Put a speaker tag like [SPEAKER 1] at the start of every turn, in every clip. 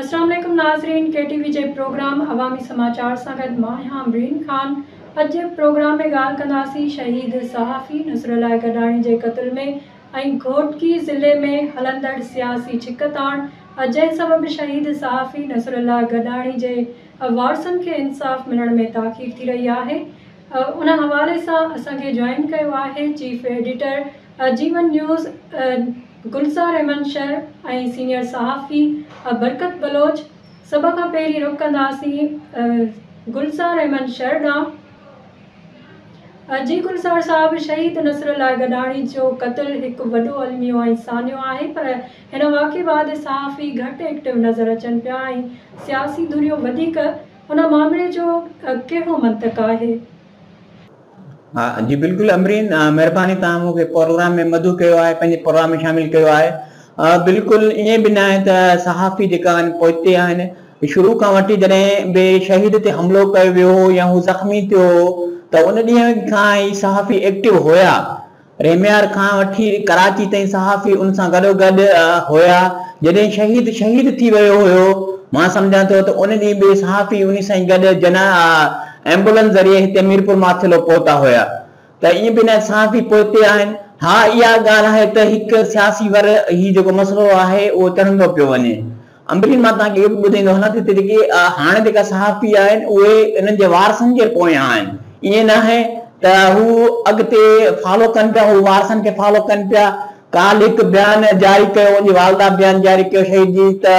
[SPEAKER 1] السلام علیکم ناظرین کے ٹی وی کے پروگرام عوامی سماچار سا گیا ہاں امرین خان اج پروگرام میں گال کر شہید صحافی نسر ال گدانی قتل میں گھوٹکی ضلع میں ہلد سیاسی چھکتان جن سب شہید صحافی نسر ال گدانی کے وارسن کے انصاف ملنے میں تاخیر تھی رہی ہے ان حوالے سے اصل جون chief editor Jeevan news Gulzar Ahmad शहर ऐं सीनियर सहाफ़ी बरकत बलोच सभ खां पहिरीं रुक कंदा गुलज़ार अहमद शहर डां जी गुलसार साहिबु शहीद नसर लाइ गॾाणी जो क़तलु हिकु वॾो अलमियो ऐं सानयो आहे पर हिन वाक़ि बाद सहाफ़ी घटि एक्टिव नज़र अचनि पिया ऐं सियासी धुरियो वधीक हुन मामले जो कहिड़ो मंतक आहे
[SPEAKER 2] ہاں جی بالکل امرین تک پروگرام میں مدعا ہے پروگرام میں شامل کیا ہے بالکل یہ نہ صحافی ہے شروع کا واٹ جدہ بھی شہید سے حملوں کر زخمی پو تو ان صحافی ایکٹو ہوا ریمیاار کا وی کراچی تھی صحافی گڑو گیا جدید شہید شہید ہو سمجھا تو ان صحافی ان سے جنا एम्बुलेंस ज़रिए हिते मीरपुर माथेलो पहुता हुया त ईअं बि न सहफ़ी पहुते आहिनि हा इहा ॻाल्हि आहे त हिकु सियासी वर वरितो मसलो आहे उहो चढ़ंदो पियो वञे अंबरीन मां तव्हांखे इहो बि ॿुधाईंदो जेका सहाफ़ी आहिनि उहे इन्हनि जे वारसनि जे पोयां आहिनि ईअं न आहे त हू अॻिते फॉलो कनि पिया फॉलो पिया कालिक बयान जारी कयो वालदा जारी कयो शहीद जी त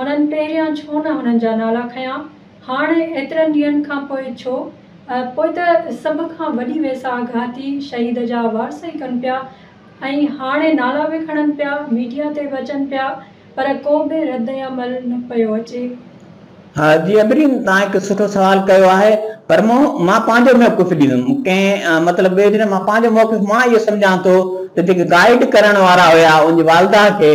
[SPEAKER 1] हुननि पहिरियां छो न हुननि जा नाला खयां हाणे एतिरनि ॾींहनि खां पोइ छो पोइ त सभ खां वॾी सभु शहीद जा वारस ई कनि पिया ऐं हाणे नाला बि खणनि पिया मीडिया ते बि अचनि पिया पर को बि अमल न पियो अचे
[SPEAKER 2] हा जी अबरीन तव्हां हिकु सुठो सुवालु कयो आहे पर मां पंहिंजो मौक़ु ॾींदुमि कंहिं मतिलबु ॿिए मां पंहिंजो मां इहो सम्झां थो त जेके गाइड करण वारा हुया उनजी वालदा खे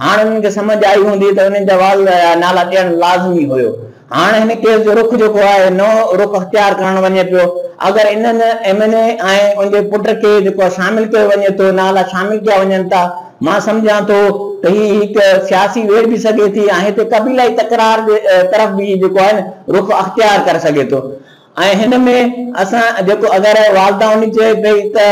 [SPEAKER 2] हाणे उन्हनि खे सम्झ आई हूंदी त उन्हनि जा नाला ॾियणु लाज़मी हुयो हाणे हिन केस जो रुख जेको आहे नओं रुख अख़्तियार करणु वञे पियो अगरि इन्हनि एम एन ए ऐं उनजे पुट खे जेको आहे शामिलु कयो वञे थो नाला शामिलु कया वञनि था मां सम्झा थो त हिकु सियासी वेड़ बि सघे थी ऐं हिते तकरार तरफ़ बि जेको आहे रुख अख़्तियार करे सघे थो ऐं हिन में असां जेको अगरि वालदा चए पई त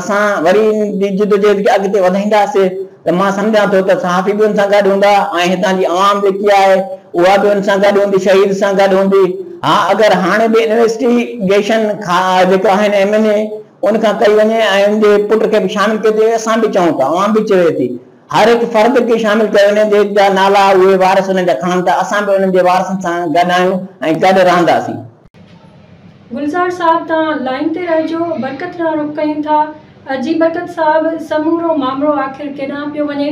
[SPEAKER 2] असां वरी ज़िद खे अॻिते वधाईंदासीं त मां सम्झा थो त साफ़ी बि हुन सां गॾु हूंदा ऐं हितां जी आवाम जेकी आहे उहा बि हुन सां गॾु हूंदी शहीद सां गॾु हूंदी हा अगरि हाणे बि जेको एम एन ए कई वञे ऐं पुट खे बि शामिलु असां बि चऊं था आवाम बि चवे थी हर हिकु फर्द खे शामिलु नाला उहे वारस जा था असां बि जे सां गॾु आहियूं ऐं गॾु
[SPEAKER 1] गुलज़ार साहब तव्हां लाइन ते रहिजो बरकत न रोक कयूं था अजी बरकत साहब समूरो मामिलो आख़िर केॾांहुं पियो वञे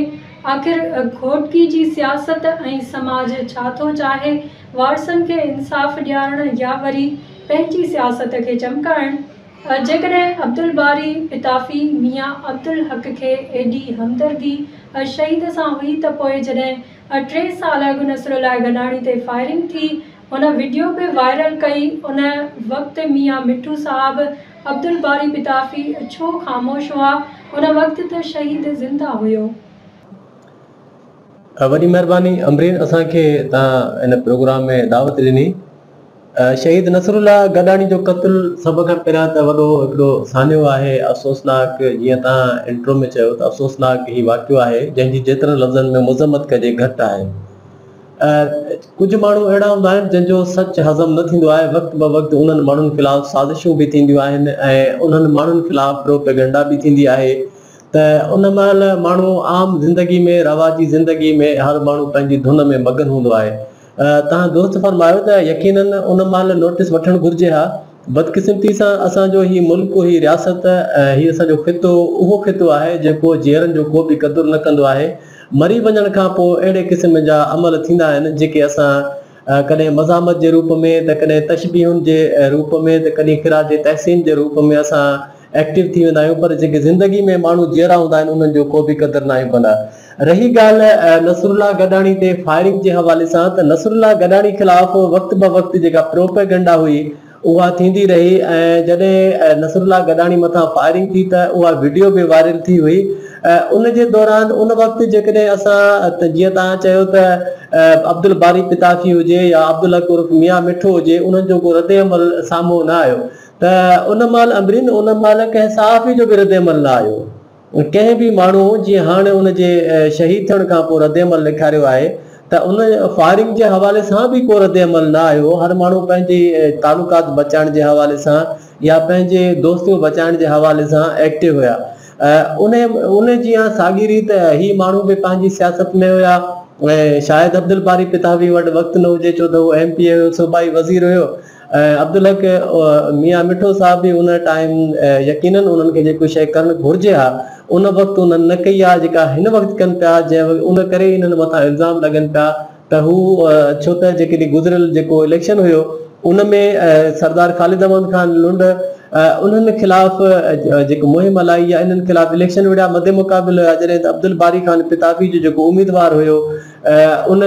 [SPEAKER 1] आख़िर घोटकी जी सियासत ऐं समाज छा थो चाहे वारसनि खे इंसाफ़ु ॾियारणु या वरी पंहिंजी सियासत खे चमकाइणु जेकॾहिं अब्दुल बारी इताफ़ी मियाँ अब्दुल हक खे एॾी हमदर्दी शहीद सां हुई त पोइ जॾहिं टे साल अॻु नसुल लाइ गनाणी ते फायरिंग थी हुन वीडियो बि वायरल कई
[SPEAKER 3] हुन महिरबानी असांखे तव्हां हिन प्रोग्राम में दावत ॾिनी शहीद नसर गॾाणी जो कतलु सभ खां पहिरियों त वॾो हिकिड़ो सानयो आहे अफ़सोसनाक जीअं तव्हां इंट्रो में चयो त अफ़सोसनाक हीउ वाकियो आहे जंहिंजी जेतिरनि लफ़्ज़नि में मुज़म्मत कजे घटि आहे कुझु माण्हू अहिड़ा हूंदा आहिनि जंहिंजो सचु हज़मु न थींदो आहे वक़्तु ब वक़्तु उन्हनि माण्हुनि ख़िलाफ़ु साज़िशूं बि थींदियूं आहिनि ऐं उन्हनि माण्हुनि ख़िलाफ़ु रोपगंडा बि थींदी आहे त उन महिल माण्हू आम ज़िंदगी में रवाजी ज़िंदगी में हर माण्हू पंहिंजी धुन में मगन हूंदो आहे तव्हां दोस्त यकीन उन महिल नोटिस वठणु घुरिजे हा बदकिस्मती सां असांजो हीअ मुल्क ही रियासत हीअ असांजो ख़ितो उहो ख़ितो आहे जेको जीअरनि जो को बि क़दुरु न कंदो आहे मरी वञण खां पोइ अहिड़े क़िस्म जा अमल थींदा आहिनि जेके असां कॾहिं मज़ामत जे रूप में त कॾहिं तशबीहुनि जे रूप में त कॾहिं ख़िरा जे तहसीन जे रूप में असां एक्टिव थी वेंदा आहियूं पर जेके ज़िंदगी में माण्हू जहिड़ा हूंदा आहिनि उन्हनि जो को बि क़दुरु न आहियूं कंदा रही ॻाल्हि नसरुल्ला गॾाणी ते फायरिंग जे हवाले सां त नसरुल्ला गॾाणी ख़िलाफ़ु वक़्त ब वक़्तु जेका प्रोपेगंडा हुई उहा थींदी रही ऐं जॾहिं नसरुला गॾाणी मथां फायरिंग थी त उहा वीडियो बि वायरल थी हुई ऐं उन जे दौरान उन वक़्तु जेकॾहिं असां जीअं तव्हां चयो त अब्दुल बारी पिताफ़ी हुजे या अब्दुल अकूर मिया मिठो हुजे उन्हनि जो को रदे अमल साम्हूं न आयो त उन महिल अमरीन उन महिल कंहिं साफ़ी जो बि रदे अमल न आयो कंहिं बि माण्हू जीअं हाणे उनजे शहीद थियण खां पोइ रदे अमल ॾेखारियो आहे त उन फायरिंग जे हवाले सां बि को रद अमल न आयो हर माण्हू पंहिंजे तालुकात बचाइण जे हवाले सां या पंहिंजे दोस्तियूं बचाइण जे हवाले सां एक्टिव हुया उन उन जी हा त ही माण्हू बि पंहिंजी सियासत में हुया ऐं शायदि अब्दुल बारी पिता बि वटि वक़्तु न हुजे छो त उहो एम पी हुयो सूबाई वज़ीर हुयो अब्दुल हक मिया मिठो साहब भी उन टाइम यकीन उन्हनि खे जेको शइ करणु घुरिजे उन वक्त उन्हनि न कई आहे वक्त कन वक़्तु कनि पिया जंहिं उन करे हिननि इल्ज़ाम लगन पिया त छो तो जी गुज़रियल जो इलेक्शन हो उनमें सरदार ख़ालिद अहमद ख़ान लुंड उन्हनि खिलाफ़ जेकी मुहिम हलई आहे इन खिलाफ इलेक्शन विढ़िया मदे मुक़ाबिल हुआ जैसे अब्दुल बारी ख़ान पिताफी जो उम्मीदवार उमेदवार उन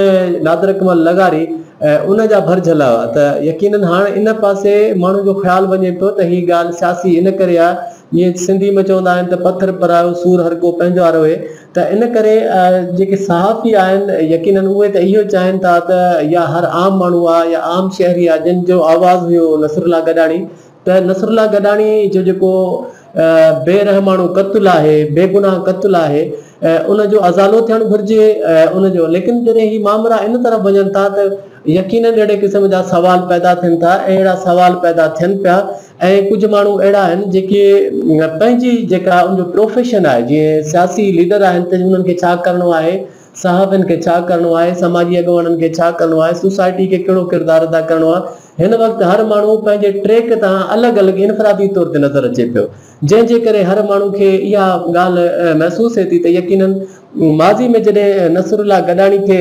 [SPEAKER 3] नादर कमल लगारी ऐं उनजा जा हुआ त यकीननि हाणे इन पासे माण्हू जो ख़्यालु वञे पियो त हीअ ॻाल्हि सियासी इन करे आहे जीअं सिंधी में चवंदा आहिनि त पथर परायो सूर हर को पंहिंजो आरो आहे त इन करे जेके सहाफ़ी आहिनि यकीननि उहे त इहो चाहिनि था त या हर आम माण्हू आहे या आम शहरी आहे जिनि जो आवाज़ु हुयो नसरुला गॾाणी त नसरुला गॾाणी जो जेको बेरहमाणू क़तुल आहे बेगुनाह क़तुल आहे ऐं उनजो अज़ालो थियणु घुरिजे ऐं उनजो लेकिन जॾहिं हीअ मामला इन तरफ़ वञनि था त यकीननि अहिड़े क़िस्म जा सवाल पैदा थियनि था ऐं अहिड़ा सुवाल पैदा थियनि पिया ऐं कुझु माण्हू अहिड़ा आहिनि जेके पंहिंजी जेका उनजो प्रोफेशन आहे जीअं सियासी लीडर आहिनि त उन्हनि खे छा करिणो आहे सहाफ़नि खे छा करिणो आहे समाजी अॻुवाननि खे छा करिणो आहे सोसाइटी खे कहिड़ो किरदारु अदा करिणो आहे हिन वक़्तु हर माण्हू पंहिंजे ट्रेक तां अलॻि अलॻि इनफ़रादी तौर ते नज़र अचे पियो जंहिंजे करे हर माण्हू खे इहा ॻाल्हि महिसूसु थिए थी त यकीन माज़ी में जॾहिं नसरुल्ला गॾाणी खे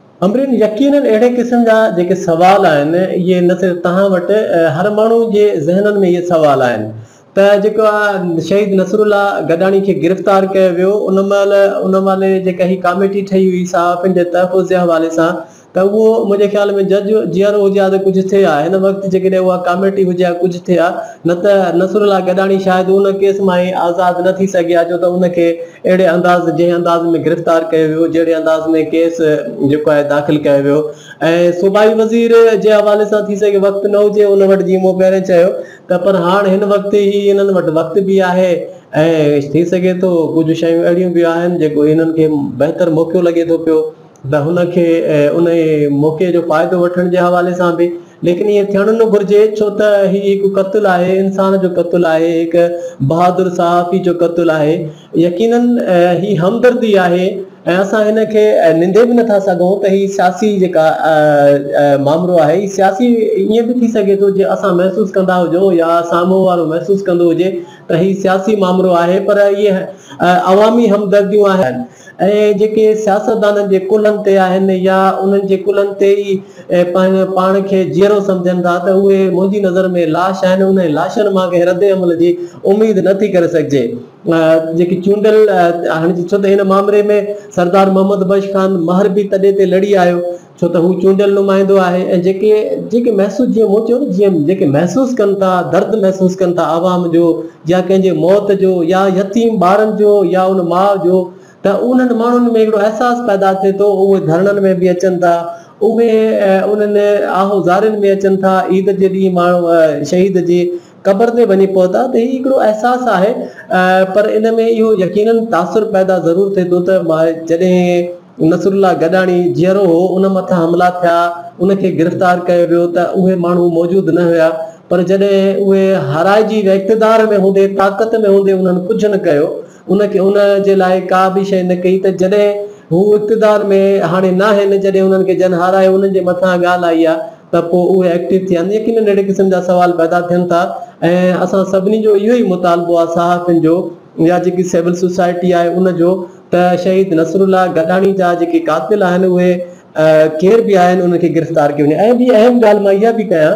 [SPEAKER 3] अमरीन यकीन अहिड़े क़िस्म जा जेके सुवाल आहिनि इहे न सिर्फ़ु तव्हां वटि हर माण्हू जे ज़हननि में इहे सवाल आहिनि त जेको आहे शहीद नसरु गदाणी खे गिरफ़्तार कयो वियो उन महिल उन महिल जेका हीअ कामेटी ठही हुई साहु पंहिंजे तहफ़ुज़ जे हवाले सां त उहो मुंहिंजे ख़्याल में जज जीअरो हुजे आहे त कुझु थिए आहे हिन वक़्तु जेकॾहिं उहा कॉमेटी हुजे आहे कुझु थिए आहे न त नसरला गॾाणी शायदि उन केस मां ई आज़ादु न थी सघे आहे छो त उनखे अहिड़े अंदाज़ जंहिं अंदाज़ में गिरफ़्तार कयो वियो जहिड़े अंदाज़ में केस जेको आहे दाख़िल कयो वियो ऐं सूबाई वज़ीर जे हवाले सां थी सघे वक़्तु न हुजे हुन वटि जीअं मूं पहिरें चयो त पर हाणे हिन वक़्तु ई हिननि वटि वक़्तु बि आहे ऐं थी सघे थो कुझु शयूं अहिड़ियूं बि आहिनि जेको हिननि खे बहितर मौक़ियो लॻे थो पियो त हुनखे उन मौक़े जो फ़ाइदो वठण जे हवाले सां बि लेकिन इहे थियण न घुरिजे छो त हीउ हिकु क़तलु आहे इंसान जो क़तलु आहे हिकु बहादुर सहाफ़ी जो क़तलु आहे यकीन ही हमदर्दी आहे ऐं असां हिन खे निंदे बि नथा सघूं त हीअ सियासी जेका मामिलो आहे सियासी ईअं बि थी सघे थो जे असां महसूसु कंदा हुजो या साम्हूं वारो महसूसु कंदो हुजे त हीउ सियासी मामिलो आहे पर इहे अवामी हमदर्दियूं आहिनि ऐं जेके सियासतदाननि जे कुलनि ते आहिनि या उन्हनि जे कुलनि ते ई पंहिंजो पाण खे जीअरो सम्झनि था त उहे मुंहिंजी नज़र में लाश आहिनि उन लाशनि मां के रदे अमल जी उमेदु नथी करे सघिजे जेकी चूंडियल हाणे छो त हिन मामले में सरदार मोहम्मद बश ख़ान महर बि तॾहिं ते लड़ी आयो छो त हू चूंडियल नुमाईंदो आहे ऐं जेके जेके महसूस जीअं हूअ चयो न जीअं जेके महसूसु कनि था दर्द महसूसु कनि था आवाम जो या कंहिंजे मौत जो या यतीम ॿारनि जो या उन माउ जो त उन्हनि माण्हुनि में हिकिड़ो अहसासु पैदा थिए थो उहे धरणनि में बि अचनि था उहे उन्हनि में अचनि था ईद जे ॾींहुं माण्हू शहीद जे क़बर में वञी पहुता त हीउ हिकिड़ो अहसासु आहे पर इन में इहो यकीन तासुर पैदा ज़रूरु थिए थो त मां जॾहिं नसरा गदाणी जीअरो हो उन मथां हमला थिया उनखे गिरफ़्तार कयो वियो त उहे माण्हू मौजूदु न हुया पर जॾहिं उहे हाराइजी विया इक़्तदार में हूंदे ताक़त में हूंदे उन्हनि कुझु न कयो उनखे उन जे लाइ का बि शइ न कई त जॾहिं हू इक़्तदार में हाणे न आहिनि जॾहिं खे जन हाराए हुननि जे मथां आई आहे त पोइ उहे एक्टिव थी विया आहिनि यकीन अहिड़े क़िस्म जा सवाल पैदा थियनि था ऐं असां सभिनी जो इहो ई मुतालबो आहे सहाफ़िन जो या जेकी सिविल सोसाइटी आहे उनजो त शहीद नसरुल्ला गदाणी जा जेके कातिल आहिनि उहे केर बि आहिनि उनखे गिरफ़्तार कयो वञे ऐं ॿी अहम ॻाल्हि मां इहा बि कयां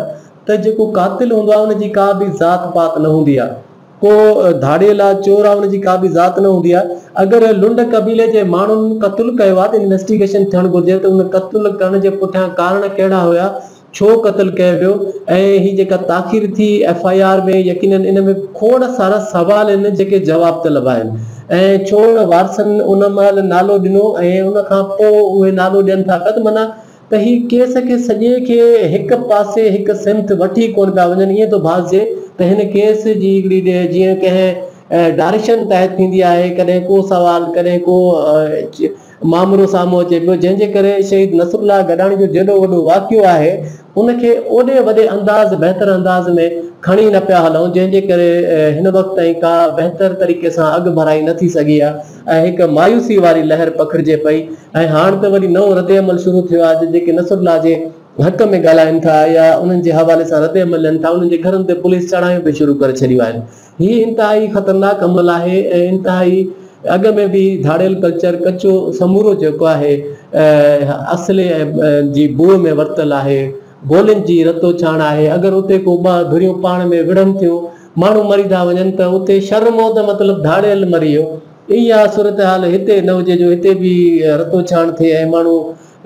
[SPEAKER 3] त जेको कातिल हूंदो आहे उनजी का बि ज़ात पात न हूंदी आहे को धारियल आहे चोर आहे उनजी का बि ज़ात न हूंदी आहे अगरि लुंड कबीले जे माण्हुनि कतुलु कयो आहे त थियणु घुरिजे त उन कतुलु करण जे पुठियां कारण कहिड़ा हुया چھو قتل کرے ہوا تاخیر تھی ایف آئی آر میں یقیناً ان میں کھوڑا سارا سوال ان کے جواب تب چھو وارسن ان مل نالو دنوں انہیں نالو دق منہ تو یہ کیس کے سجے کے ایک پاس ایک سنت ویٹ کون پہ وی تو باسجے تو ان کیسے ڈائریکشن تحت ہے کدیں کوئی سوال کو मामिलो साम्हूं अचे पियो जंहिंजे करे शहीद नसर गॾाणी जो जेॾो वॾो वाकियो आहे उनखे ओॾे वॾे अंदाज़ बहितर अंदाज़ में खणी न पिया हलूं जंहिंजे करे हिन वक़्तु ताईं का बहितर तरीक़े सां अॻु भराई न थी सघी आहे ऐं हिकु मायूसी वारी लहर पखिड़िजे पई ऐं हाणे त वरी नओं रदे अमल शुरू थियो आहे जेके नसरल्ल्ल्ल्ल्ला जे हक़ में ॻाल्हाइनि था या उन्हनि जे हवाले सां रदे अमल ॾियनि था उन्हनि जे घरनि ते पुलिस चढ़ायूं बि शुरू करे छॾियूं आहिनि हीअ इंतिहाई ख़तरनाक अमल आहे ऐं इंतिहाई अॻ में बि धाड़ियल कल्चर कचो समूरो जेको आहे असले जी बूह में वरितल आहे गोलियुनि जी रतो छाण आहे अगरि उते को ॿ धुरियूं पाण में विढ़नि थियूं माण्हू मरी था वञनि त उते शर्मो त मतिलबु धाड़ियल मरी वियो इहा सूरत हाल हिते न हुजे जो हिते बि रतो छाण थिए ऐं माण्हू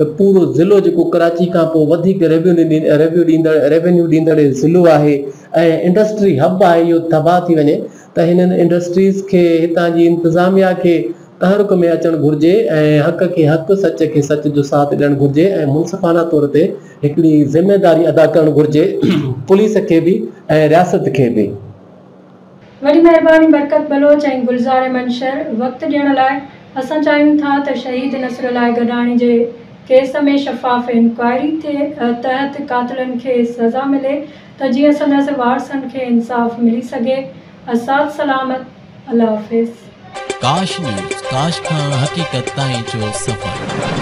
[SPEAKER 3] पूरो ज़िलो जेको कराची खां पोइ वधीक रेवेन्यू रेवेन्यू ॾींदड़ ज़िलो आहे ऐं इंडस्ट्री हब आहे इहो तबाह थी वञे त हिननि इंडस्ट्रीज़ खे हितां जी इंतिज़ामिया खे बि ऐं
[SPEAKER 1] चाहियूं था त शहीद नसर लाइ गॾाणी जे केस में शफ़ाफ़ इंक्वायरी सज़ा मिले त जीअं वारसनि खे इंसाफ़ मिली सघे اسات سلامت اللہ
[SPEAKER 4] حافظ کاش کاش نیوز حقیقت تائیں جو سفر